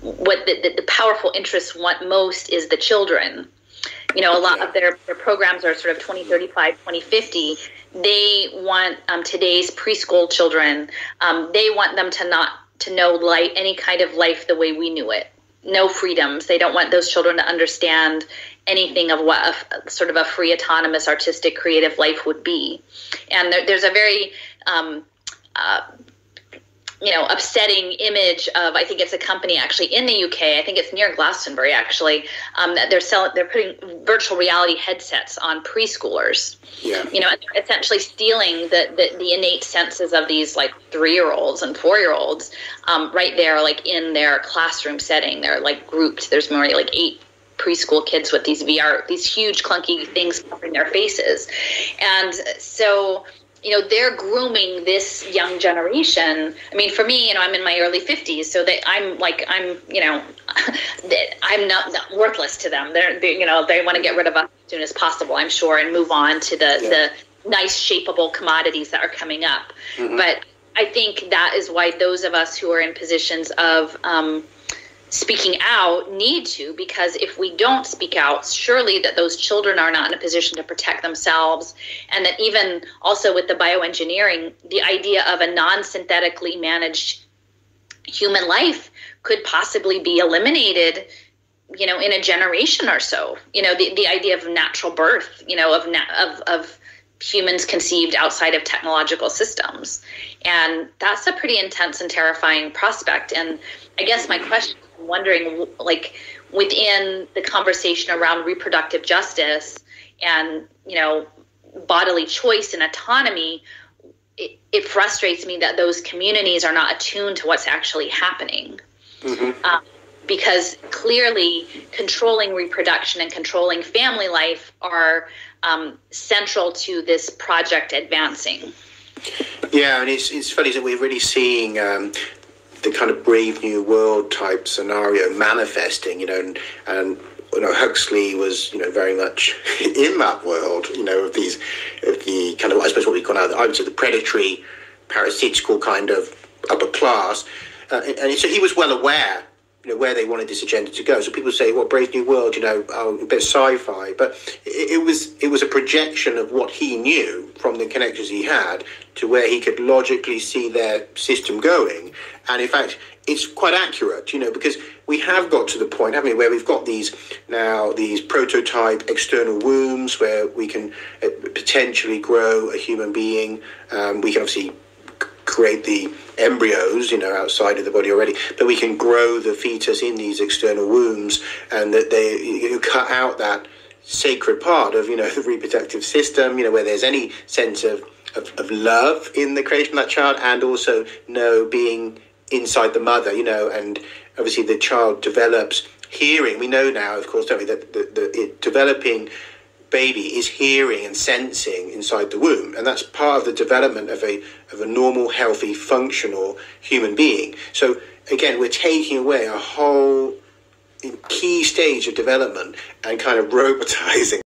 what the, the, the powerful interests want most is the children. You know a lot of their, their programs are sort of 2035 2050 they want um, today's preschool children um, they want them to not to know light any kind of life the way we knew it. No freedoms. They don't want those children to understand anything of what a, sort of a free autonomous artistic creative life would be. And there, there's a very um, uh, you know upsetting image of I think it's a company actually in the UK I think it's near Glastonbury actually um, that they're selling they're putting virtual reality headsets on preschoolers. Yeah. you know essentially stealing the, the, the innate senses of these like three year olds and four year olds um, right there like in their classroom setting. They're like grouped. There's more like eight preschool kids with these VR these huge clunky things covering their faces. And so you know they're grooming this young generation i mean for me you know i'm in my early 50s so that i'm like i'm you know i'm not, not, worthless to them they're they, you know they want to get rid of us as soon as possible i'm sure and move on to the yeah. the nice shapeable commodities that are coming up mm-hmm. but i think that is why those of us who are in positions of um, speaking out need to because if we don't speak out surely that those children are not in a position to protect themselves. And that even also with the bioengineering the idea of a non-synthetically managed human life could possibly be eliminated you know in a generation or so. You know the, the idea of natural birth you know of of of humans conceived outside of technological systems. And that's a pretty intense and terrifying prospect. And i guess my question wondering, like, within the conversation around reproductive justice and, you know, bodily choice and autonomy, it, it frustrates me that those communities are not attuned to what's actually happening. Mm-hmm. Um, because clearly controlling reproduction and controlling family life are um, central to this project advancing. Yeah, and it's, it's funny that we're really seeing um, the kind of Brave New World type scenario manifesting, you know, and, and you know Huxley was you know very much in that world, you know, of these of the kind of I suppose what we call now I would say the predatory, parasitical kind of upper class, uh, and, and so he was well aware you know, where they wanted this agenda to go. So people say, "What well, Brave New World?" You know, oh, a bit sci-fi, but it, it, was it was a projection of what he knew from the connections he had to where he could logically see their system going. And in fact, it's quite accurate, you know, because we have got to the point, haven't we, where we've got these now these prototype external wombs where we can uh, potentially grow a human being. Um, we can obviously create the embryos, you know, outside of the body already, but we can grow the fetus in these external wombs, and that they you cut out that sacred part of you know the reproductive system, you know, where there's any sense of of, of love in the creation of that child, and also no being inside the mother, you know, and obviously the child develops hearing. We know now, of course, don't we, that the, the it, developing baby is hearing and sensing inside the womb, and that's part of the development of a of a normal, healthy, functional human being. So again, we're taking away a whole key stage of development and kind of robotizing